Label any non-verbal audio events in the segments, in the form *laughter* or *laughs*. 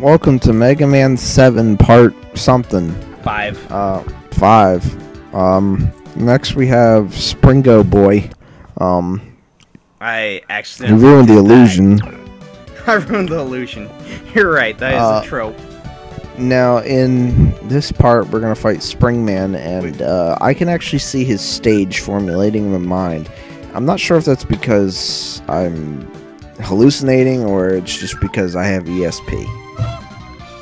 welcome to Mega Man 7 part something. Five. Uh, 5. Um, next we have Springo Boy. Um, I you accidentally ruined the illusion. *laughs* I ruined the illusion. You're right. That is Uh, a trope. Now, in this part, we're gonna fight Springman, and uh, I can actually see his stage formulating in my mind. I'm not sure if that's because I'm hallucinating or it's just because I have ESP.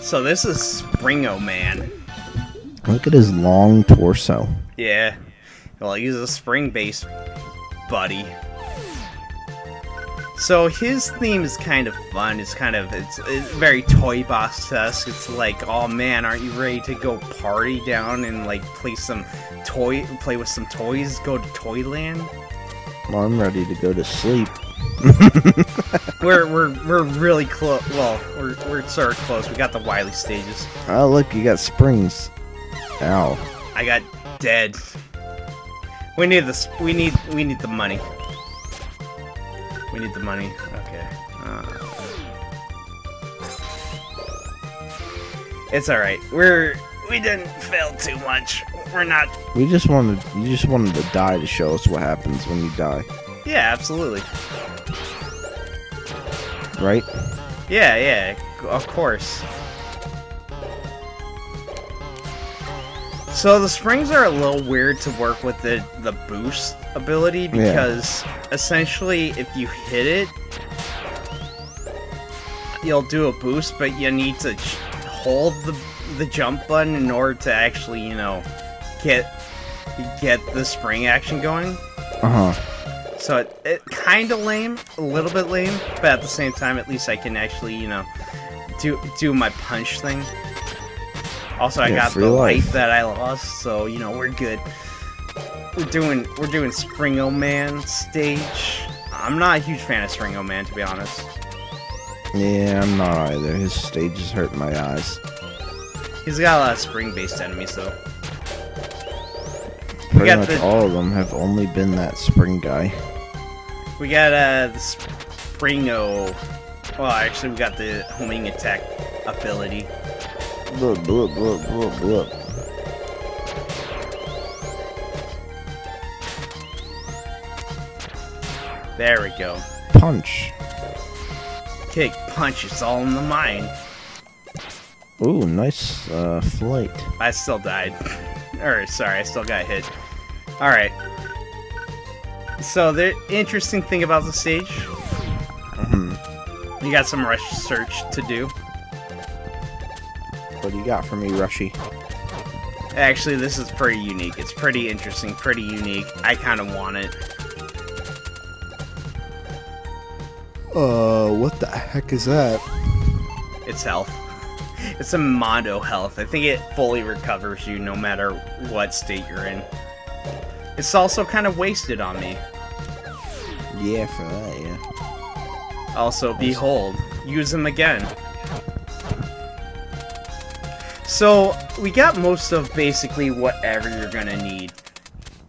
So this is Springo Man. Look at his long torso. Yeah. Well, he's a spring-based buddy. So his theme is kind of fun. It's kind of it's, it's very toy box esque. It's like, oh man, aren't you ready to go party down and like play some toy, play with some toys, go to Toyland? Well, I'm ready to go to sleep. *laughs* We're we're we're really close. Well, we're we're sort of close. We got the Wily stages. Oh, look, you got springs. Ow. I got dead. We need this. We need we need the money. We need the money. Okay. Uh, it's all right. We're we didn't fail too much. We're not. We just wanted, you just wanted to die to show us what happens when you die, Yeah, absolutely. right? Yeah, yeah. Of course. So the springs are a little weird to work with the the boost ability because essentially if you hit it you'll do a boost but you need to hold the the jump button in order to actually, you know, get get the spring action going. Uh huh. So it, it kind of lame, a little bit lame, but at the same time, at least I can actually, you know, do do my punch thing. Also, I got the life. life that I lost, so you know we're good. We're doing we're doing Springo Man stage. I'm not a huge fan of Springo Man, to be honest. Yeah, I'm not either. His stage is hurting my eyes. He's got a lot of spring-based enemies, though. Pretty got much the- all of them have only been that spring guy. We got uh the Springo. Well, actually, we got the homing attack ability. Blah, blah, blah, blah, blah. There we go. Punch. Kick, punch, it's all in the mind. Ooh, nice uh, flight. I still died. or, sorry, I still got hit. Alright. So, the interesting thing about the stage, Mhm. you got some research to do. What do you got for me, Rushy? Actually, this is pretty unique. It's pretty interesting, pretty unique. I kind of want it. Uh, what the heck is that? It's health. It's a Mondo health. I think it fully recovers you no matter what state you're in. It's also kind of wasted on me. Yeah, for that, yeah. Also, behold, use them again. So, we got most of basically whatever you're gonna need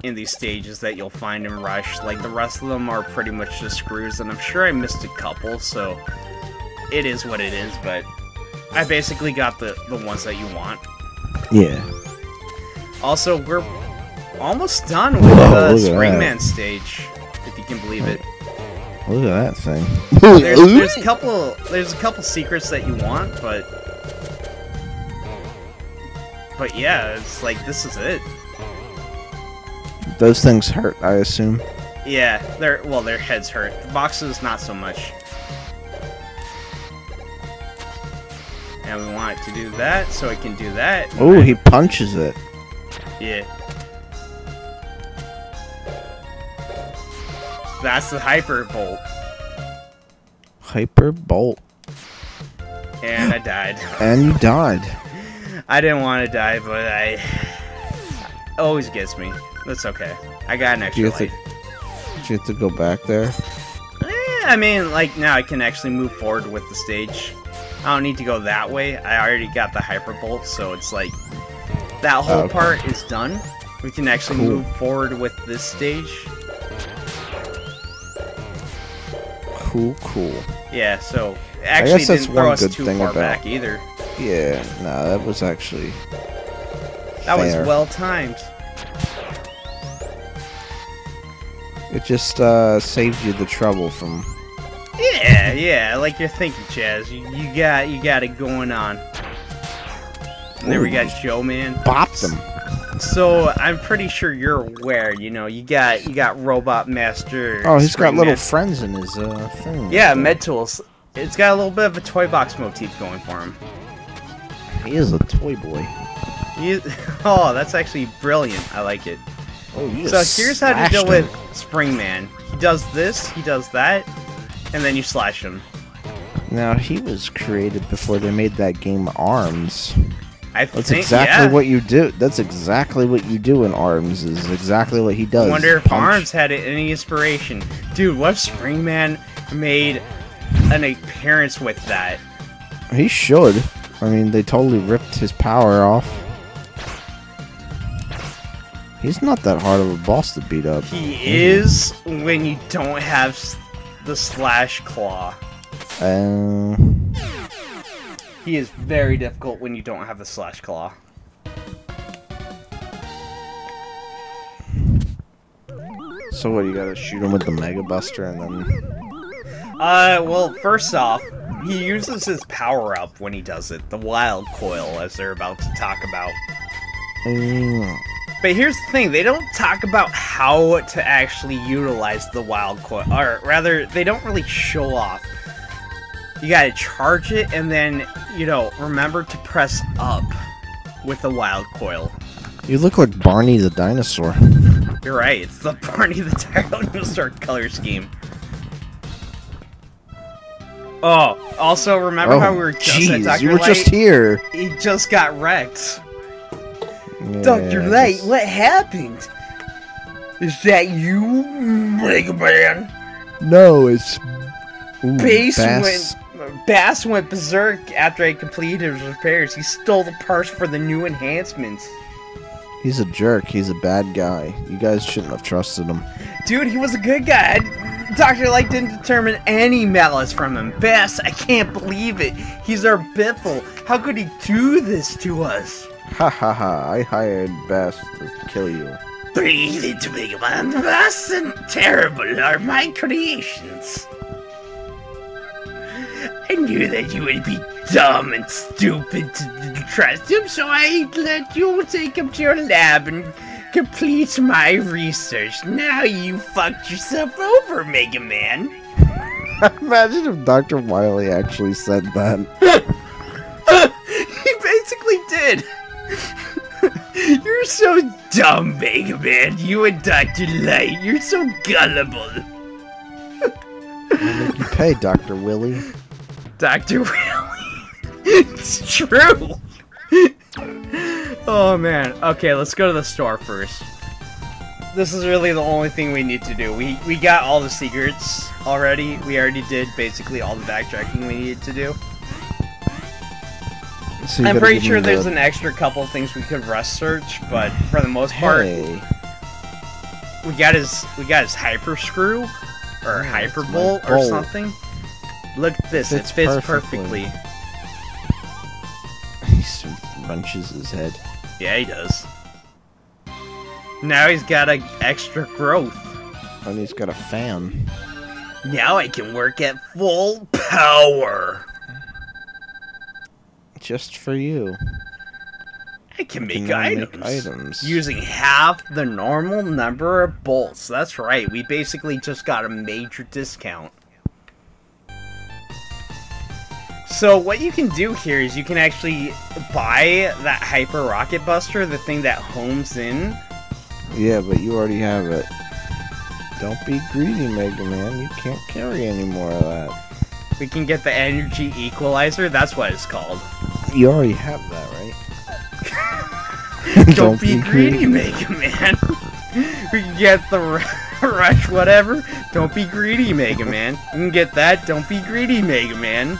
in these stages that you'll find in Rush. Like, the rest of them are pretty much just screws, and I'm sure I missed a couple, so it is what it is, but I basically got the, the ones that you want. Yeah. Also, we're almost done with Whoa, the. Springman stage, if you can believe it. Look at that thing. there's, *laughs* there's a couple there's a couple secrets that you want, but but yeah, it's like this is it. Those things hurt, I assume. Yeah, their well their heads hurt. The boxes not so much. And we want it to do that, so it can do that. Oh, he punches it. Yeah. That's the hyper bolt, Hyper bolt. and I died. *gasps* And you died. *laughs* I didn't want to die, but I *sighs* always gets me. That's okay. I got an Do you extra life. to, do you have to go back there? Eh, I mean, like now I can actually move forward with the stage. I don't need to go that way. I already got the hyper bolt, so it's like that whole Okay. part is done. We can actually Cool. move forward with this stage. Cool, cool. Yeah, so actually guess that's didn't throw one us good too thing far about- back either. Yeah, no, that was actually. That fair. was well timed. It just uh, saved you the trouble from. Yeah, yeah, like you're thinking, Chaz. You, you got you got it going on. And there we Ooh, got Joe Man. Bop them. So I'm pretty sure you're aware. You know, you got you got Robot Master. Oh, he's got little Man. friends in his uh, thing. Yeah, Med Tools. It's got a little bit of a toy box motif going for him. He is a toy boy. He, *laughs* oh, that's actually brilliant. I like it. Oh, you So here's how to deal him. with Springman. He does this, he does that, and then you slash him. Now he was created before they made that game Arms. I That's think, exactly yeah. what you do. That's exactly what you do in Arms. Is exactly what he does. I wonder if Punch. Arms had any inspiration. Dude, what if Springman made an appearance with that? He should. I mean, they totally ripped his power off. He's not that hard of a boss to beat up. He mm-hmm. is when you don't have the slash claw. Uh, He is very difficult when you don't have the slash claw. so what? You gotta shoot him with the Mega Buster and then. Uh, well, first off, he uses his power up when he does it, the wild coil, as they're about to talk about. Mm, But here's the thing, they don't talk about how to actually utilize the wild coil, or rather, they don't really show off. You gotta charge it, and then, you know, remember to press up with the wild coil. you look like Barney the dinosaur. You're right, it's the *laughs* Barney the dinosaur color scheme. Oh, also remember oh, how we were just at jeez, you were Light? just here. He just got wrecked. Yeah, Dr. I Light, what happened? Is that you, Mega Man? No, it's. Ooh, Bass, Bass. went Bass went berserk after he completed his repairs. He stole the parts for the new enhancements. He's a jerk. He's a bad guy. You guys shouldn't have trusted him. Dude, he was a good guy. Dr. Light didn't determine any malice from him. Bass, I can't believe it. He's our Biffle. How could he do this to us? Ha ha ha! I hired Bass to kill you. Breathe into Mega Man. Vast and terrible are my creations. I knew that you would be dumb and stupid to, to trust him, so I let you take him to your lab and complete my research. Now you fucked yourself over, Mega Man. *laughs* Imagine if Dr. Wily actually said that. *laughs* he basically did. *laughs* You're so dumb, Mega Man. You and Dr. Light, you're so gullible. I'll make you pay, Dr. Willy. Dr. *laughs* Willy. it's true. *laughs* oh man. Okay, let's go to the store first. This is really the only thing we need to do. We we got all the secrets already. We already did basically all the backtracking we needed to do. So I'm pretty sure there's the- an extra couple things we could rush search, but for the most part, Hey, we got his we got his hyper screw or Yeah, hyper bolt or something. Look at this, Fits it fits perfectly. perfectly. *laughs* he sort of wrenches his head. Yeah, he does. Now he's got a extra growth. And he's got a fan. Now I can work at full power. Just for you. I can make, can items, make items. using half the normal number of bolts. That's right. We basically just got a major discount. So what you can do here is you can actually buy that Hyper Rocket Buster, the thing that homes in. Yeah, but you already have it. Don't be greedy, Mega Man. You can't carry any more of that. We can get the Energy Equalizer. That's what it's called. You already have that, right? *laughs* Don't, be, greedy, Mega Man. *laughs* we can get the *laughs* rush, whatever. Don't be greedy, Mega Man. You can get that. Don't be greedy, Mega Man.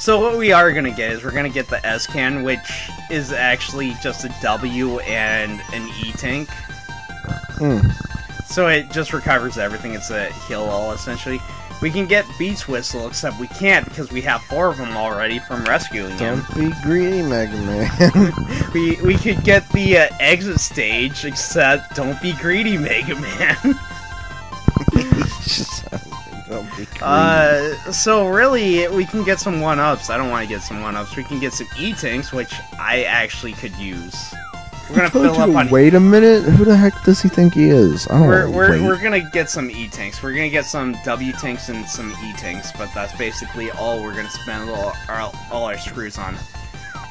So what we are gonna get is we're gonna get the S can, which is actually just a W and an E tank. Hmm. So it just recovers everything. It's a heal all essentially. We can get Beats Whistle, except we can't because we have four of them already from rescuing him. Don't be greedy, Mega Man. *laughs* We we could get the uh, exit stage, except don't be greedy, Mega Man. *laughs* Don't be uh, so really, we can get some one ups. I don't want to get some one ups. We can get some E tanks, which I actually could use. We're gonna fill up on. Wait a minute. Who the heck does he think he is? I don't We're, we're, wait. we're gonna get some E tanks. We're gonna get some W tanks and some E tanks, but that's basically all we're gonna spend all our, all our screws on.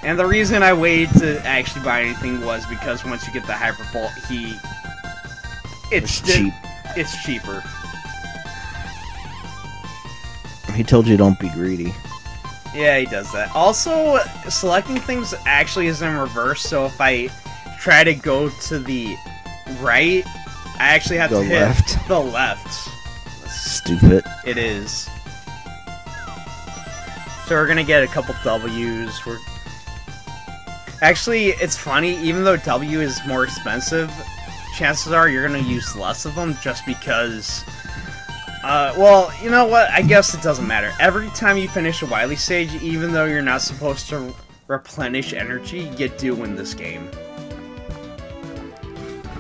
And the reason I waited to actually buy anything was because once you get the Hyperbolt, he it's, It's cheap. It's cheaper. He told you don't be greedy. Yeah, he does that. Also, selecting things actually is in reverse, so if I try to go to the right, I actually have The to hit left. the left. Stupid. It is. So we're gonna get a couple W's. We're actually, it's funny. Even though W is more expensive, chances are you're gonna use less of them just because. Uh, well, you know what? I guess it doesn't matter. Every time you finish a Wily stage, even though you're not supposed to replenish energy, you do in this game.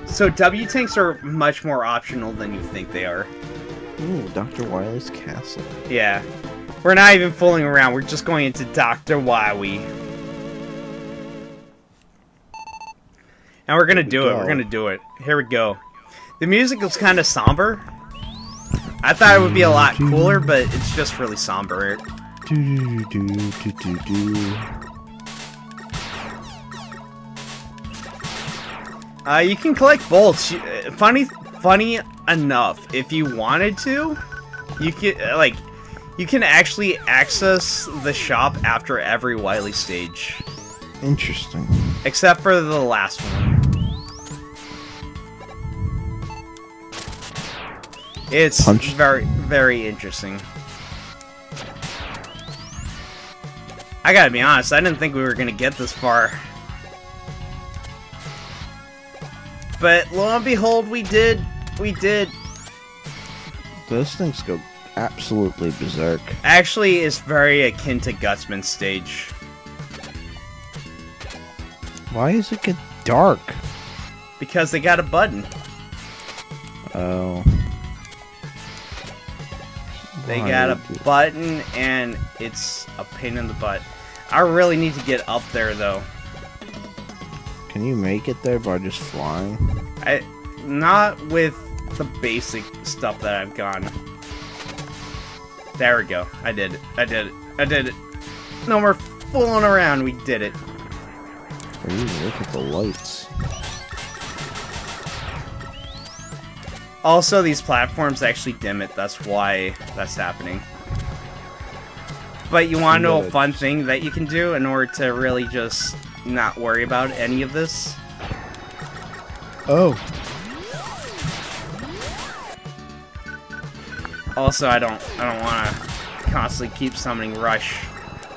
So W tanks are much more optional than you think they are. Ooh, Dr. Wily's castle. Yeah. We're not even fooling around. We're just going into Dr. Wowie. And we're gonna we do it. We're gonna do it. Here we go. The music is kind of somber. I thought it would be a lot cooler, but it's just really somber. Do do do Uh, you can collect bolts. Uh, Funny, funny enough, if you wanted to, you can uh, like, you can actually access the shop after every Wily stage. Interesting. Except for the last one. It's Punch. very, very interesting. I gotta be honest, I didn't think we were gonna get this far. But lo and behold, we did. We did. Those things go absolutely berserk. Actually, it's very akin to Gutsman's stage. Why does it get dark? Because they got a button. Oh. They Why got a button, and it's a pain in the butt. I really need to get up there, though. Can you make it there by just flying? I not with the basic stuff that I've gone. There we go. I did it. I did it. I did it. No more fooling around. We did it. Ooh, look at the lights. Also, these platforms actually dim it. That's why that's happening. But you want to know a fun thing that you can do in order to really just not worry about any of this? Oh. Also, I don't I don't want to constantly keep summoning Rush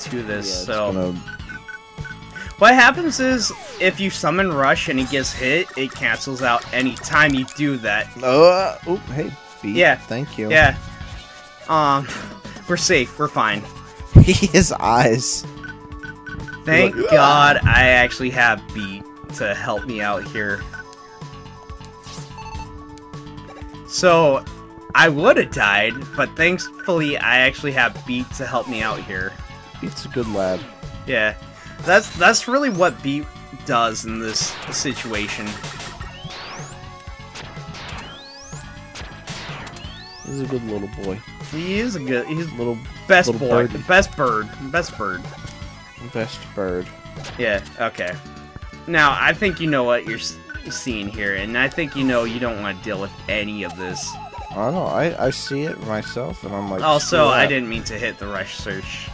to this. Yeah, so gonna- what happens is if you summon Rush and he gets hit, it cancels out any time you do that. Uh, oh, hey, beat. Yeah. Thank you. Yeah. Um, we're safe. We're fine. *laughs* His eyes. Thank Like, *laughs* God I actually have Beat to help me out here. So, I would have died, but thankfully I actually have Beat to help me out here. Beat's a good lad. Yeah, that's that's really what Beat does in this situation. He's a good little boy. He is a good, he's Little best little boy, birdie. best bird, best bird. Best bird. Yeah, okay. Now, I think you know what you're seeing here, and I think you know you don't want to deal with any of this. I don't know. I, I see it myself, and I'm like. Also, I didn't mean to hit the rush search.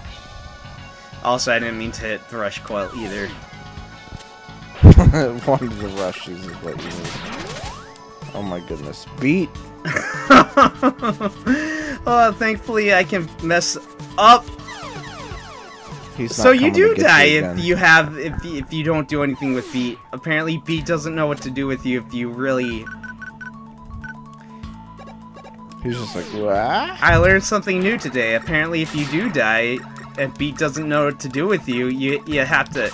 Also, I didn't mean to hit the rush coil either. *laughs* One of the rushes is what you need. Oh my goodness. Beat. *laughs* oh, thankfully I can mess up. He's So you do die you if again. you have if if you don't do anything with beat. Apparently, beat doesn't know what to do with you if you really He's just like, what? I learned something new today. Apparently, if you do die, and Beat doesn't know what to do with you, you you have to.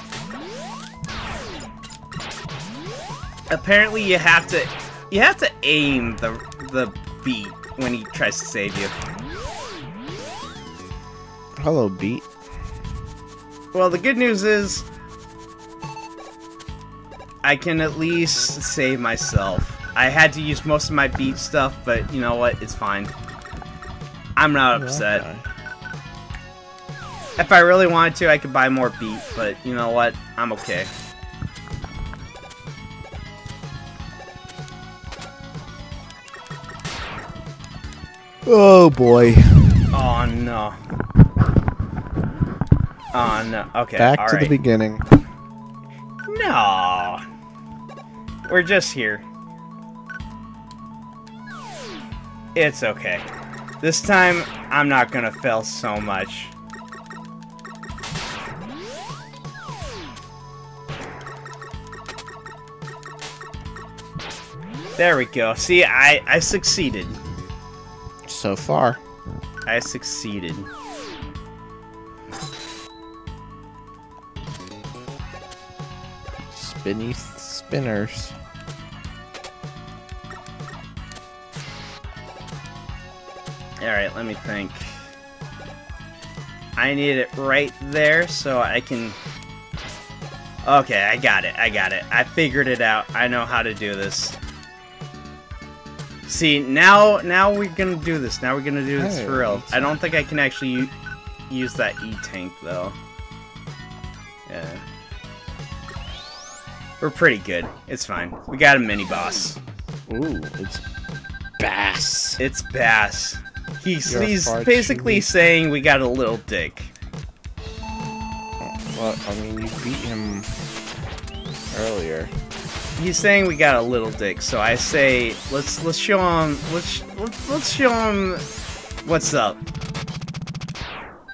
Apparently, you have to you have to aim the the Beat when he tries to save you. Hello, Beat. Well, the good news is I can at least save myself. I had to use most of my beat stuff, but you know what? It's fine. I'm not upset. Okay. If I really wanted to, I could buy more beat, but you know what? I'm okay. Oh boy. Oh no. Oh uh, no. Okay. Back to the beginning. No. We're just here. It's okay. This time, I'm not gonna fail so much. There we go. See, I, I succeeded. So far. I succeeded. Spinny spinners. Alright, let me think. I need it right there so I can... Okay, I got it, I got it. I figured it out. I know how to do this. See, now now we're gonna do this. Now we're gonna do this for real. I don't think I can actually use that E-tank, though. Yeah. We're pretty good. It's fine. We got a mini-boss. Ooh, it's bass. It's Bass. He's You're he's basically weak. saying we got a little dick. Well, I mean, you beat him earlier. He's saying we got a little dick, so I say let's let's show him let's let's, let's show him what's up.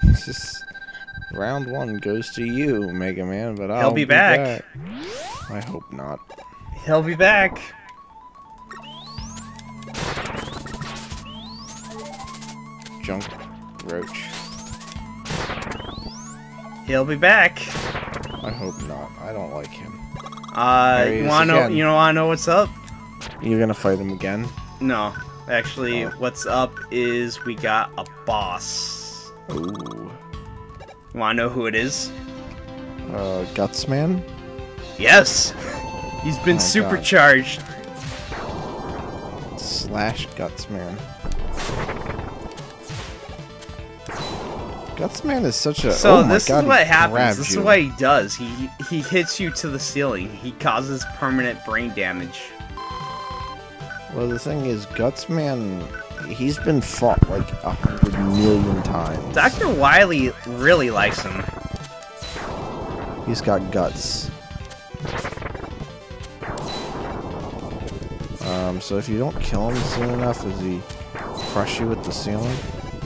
It's just round one goes to you, Mega Man, but I'll be back. I hope not. He'll be back. Junk Roach. He'll be back. I hope not. I don't like him. Uh, you wanna know? You wanna know what's up? You're gonna fight him again? No, actually, Oh. what's up is we got a boss. Ooh. You wanna know who it is? Uh, Gutsman? Yes, he's been Oh, God. supercharged. Slash Gutsman. Gutsman is such a. So oh this God, is what happens. This you. is what he does. He he hits you to the ceiling. He causes permanent brain damage. Well, the thing is, Gutsman, he's been fought like a hundred million times. Dr. Wily really likes him. He's got guts. Um, so if you don't kill him soon enough, does he crush you with the ceiling?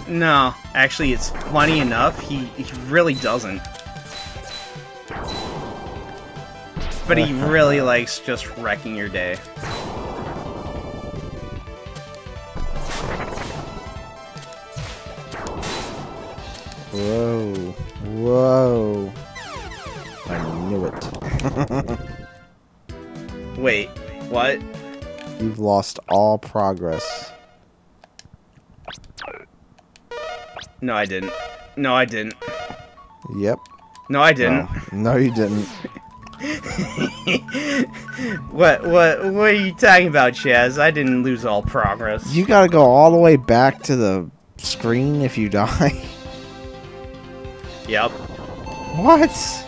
No, actually, it's funny enough. He he really doesn't. But he *laughs* really likes just wrecking your day. Lost all progress. No, I didn't. No, I didn't. Yep. No, I didn't. No, no you didn't. *laughs* what what what are you talking about, Chaz? I didn't lose all progress. You gotta go all the way back to the screen if you die. Yep. what?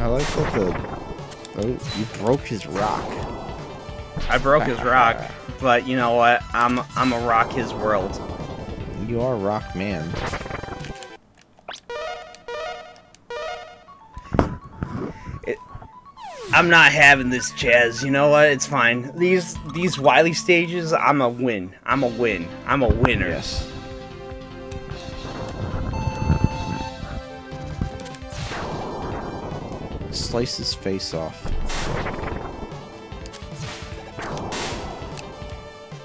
I like that the. Oh, you broke his rock. I broke his rock, *laughs* but you know what? I'm I'm a rock his world. You are Rock Man. I'm not having this, Chaz. You know what? It's fine. These these Wily stages, I'm a win. I'm a win. I'm a winner. Yes. Slice his face off.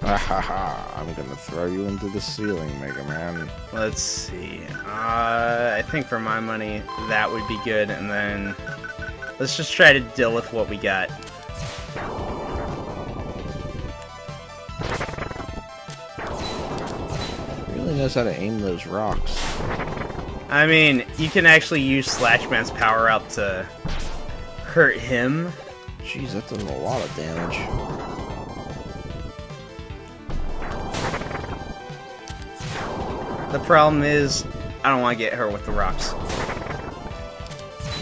Ha ha ha, I'm gonna throw you into the ceiling, Mega Man. Let's see. Uh, I think for my money, that would be good, and then let's just try to deal with what we got. Really knows how to aim those rocks. I mean, you can actually use Slashman's power up to hurt him. Jeez, that does a lot of damage. The problem is, I don't want to get hurt with the rocks.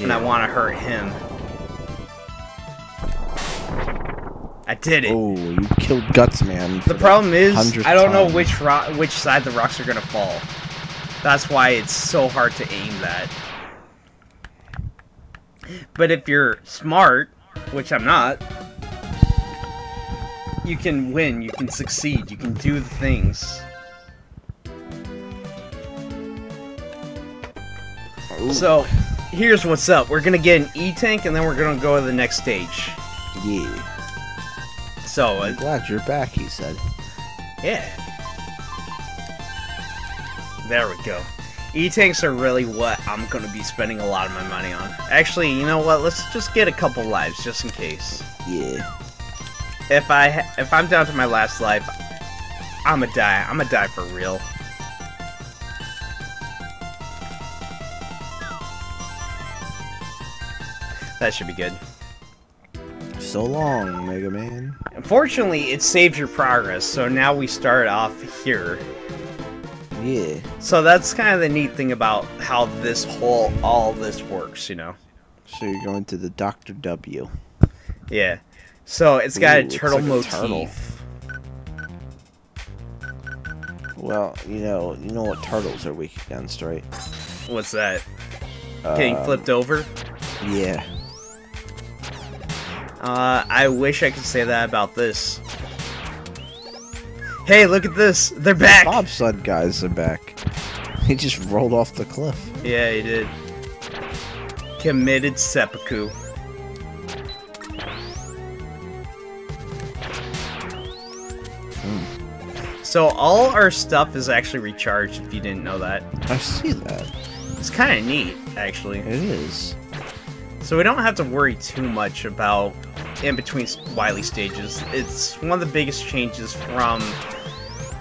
And I want to hurt him. I did it. Oh, you killed Guts Man. the problem is, I don't know which which side the rocks are gonna fall. That's why it's so hard to aim that. But if you're smart, which I'm not, you can win, you can succeed, you can do the things. Ooh, So, here's what's up. We're gonna get an E-Tank, and then we're gonna go to the next stage. yeah. So, I'm uh, glad you're back, he said. yeah. There we go. E-Tanks are really what I'm gonna be spending a lot of my money on. Actually, you know what? Let's just get a couple lives, just in case. Yeah. If I if I'm down to my last life, I'ma die. I'ma die for real. That should be good. So long, Mega Man. Unfortunately, it saves your progress, so now we start off here. Yeah. So that's kind of the neat thing about how this whole, all this works, you know? So you're going to the Dr. W. Yeah. So it's got Ooh, a turtle like a motif. turtle. Well, you know, you know what turtles are weak against, right? What's that? Getting Um, flipped over? Yeah. Uh, I wish I could say that about this. Hey, look at this! They're back! Bobsled guys are back. *laughs* He just rolled off the cliff. Yeah, he did. Committed seppuku. Hmm. So all our stuff is actually recharged if you didn't know that. I see that. It's kind of neat, actually. It is. So we don't have to worry too much about in between Wily stages. It's one of the biggest changes from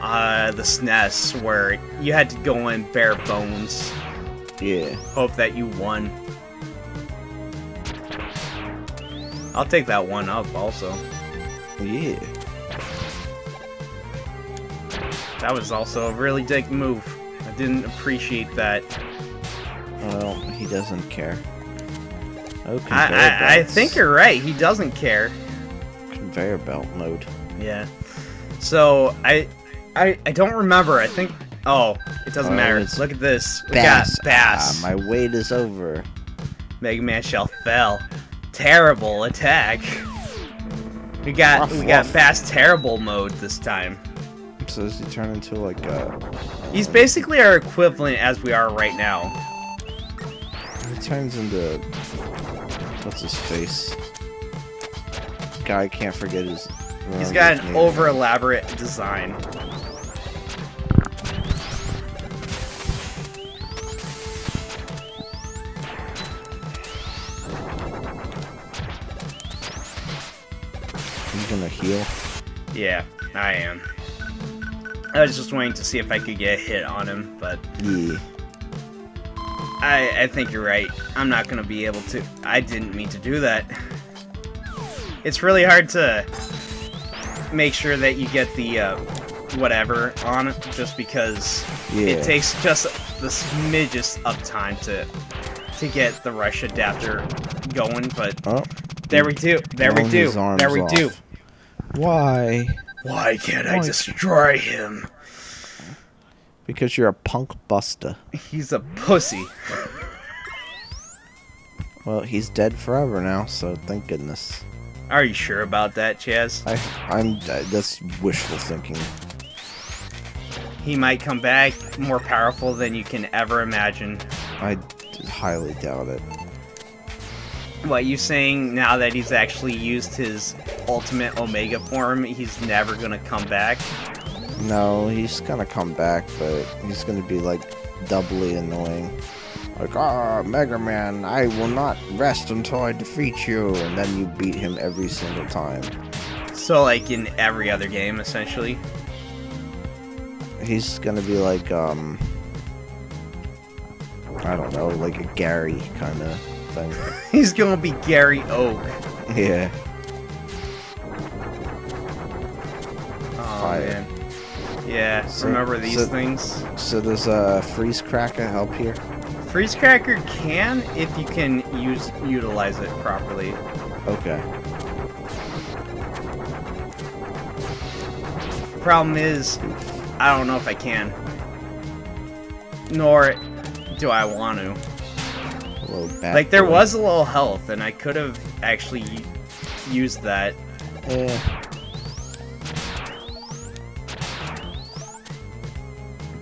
uh, the SNES, where you had to go in bare bones, Yeah. hope that you won. I'll take that one up also. Yeah. That was also a really dick move. I didn't appreciate that. Well, he doesn't care. Oh, I, I, I think you're right. He doesn't care. conveyor belt mode. Yeah. So I, I, I don't remember. I think. Oh, it doesn't Oh, matter. Look at this. We Bass. got Bass. Ah, my wait is over. Mega Man Shell fell. Terrible attack. We got Ruff, we got. Bass terrible mode this time. So does he turn into like a? He's basically our equivalent as we are right now. He turns into what's his face? Guy can't forget his. Um, He's got an name. over elaborate design. He's gonna heal. Yeah, I am. I was just waiting to see if I could get a hit on him, but Yeah. I, I think you're right. I'm not gonna be able to. I didn't mean to do that. It's really hard to make sure that you get the uh, whatever on it, just because Yeah. it takes just the smidgest of time to to get the rush adapter going. But Oh. there we do. There we do. There we do. Why? Why can't I Why- destroy him? Because you're a punk buster. He's a pussy. Well, he's dead forever now, so thank goodness. Are you sure about that, Chaz? I, I'm. uh, That's wishful thinking. He might come back more powerful than you can ever imagine. I d- highly doubt it. What you saying now that he's actually used his ultimate Omega form, he's never gonna come back? No, he's gonna come back, but he's gonna be like doubly annoying. Like, ah, Mega Man, I will not rest until I defeat you, and then you beat him every single time. So, like in every other game, essentially. He's gonna be like, um, I don't know, like a Gary kind of thing. *laughs* he's gonna be Gary Oak. Yeah. Oh Fire. man. Yeah, remember these so- things? So does uh, Freeze Cracker help here? Freeze Cracker can if you can use utilize it properly. Okay. Problem is, I don't know if I can. Nor do I want to. A little bat Like there was a little health, and I could have actually used that. Eh,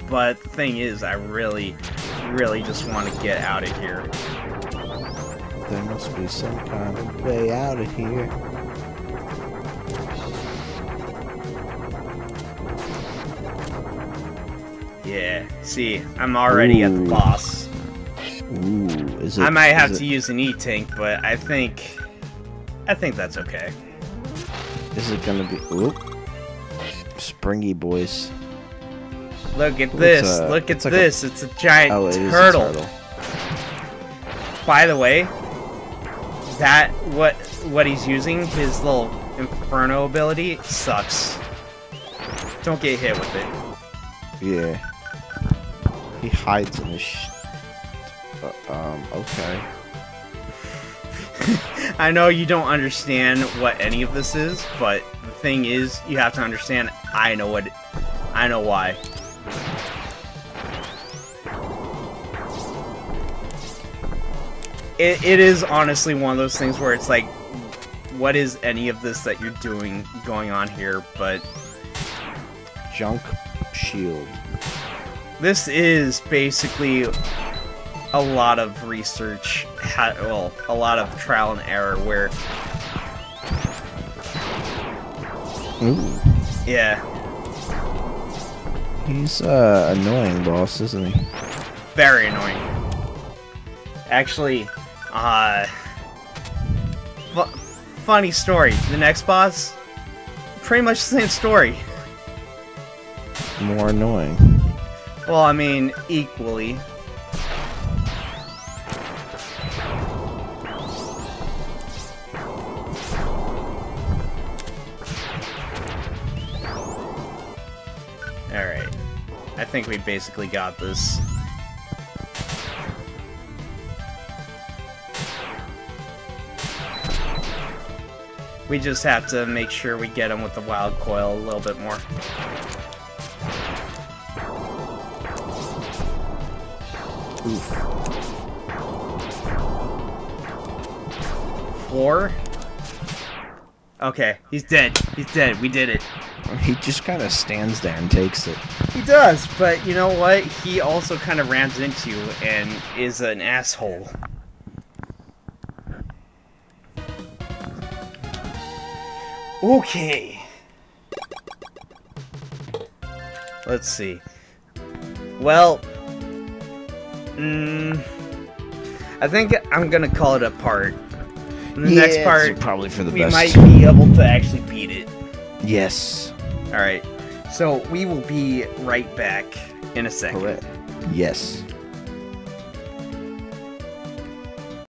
But the thing is, I really, really just want to get out of here. there must be some kind of way out of here. Yeah. See, I'm already at the boss. Ooh, is it? I might have is to it- use an E-tank, but I think, I think that's okay. Is it gonna be? Oop. Springy boys. Look at this. a- Look at like a- this. it's a giant Oh, it turtle. a turtle. By the way, that what what he's using, his little inferno ability, sucks. Don't get hit with it. Yeah. He hides in his. Sh- uh, um. Okay. *laughs* I know you don't understand what any of this is, but the thing is, you have to understand. I know what. I know why. It, it is honestly one of those things where it's like, what is any of this that you're doing going on here? But Junk shield. this is basically a lot of research, ha- well, a lot of trial and error where, Ooh. yeah, He's uh annoying boss, isn't he? very annoying. Actually, uh, fu- funny story. The next boss, pretty much the same story. More annoying. Well, I mean, equally. Alright. I think we basically got this. We just have to make sure we get him with the wild coil a little bit more. Oof. Four? Okay, he's dead. He's dead. We did it. He just kind of stands there and takes it. He does, but you know what? He also kind of rams into you and is an asshole. Okay. Let's see. Well, mm, I think I'm gonna call it a part. In the next part, probably for the we best. might be able to actually beat it. Yes. All right. So we will be right back in a second. Correct. Yes.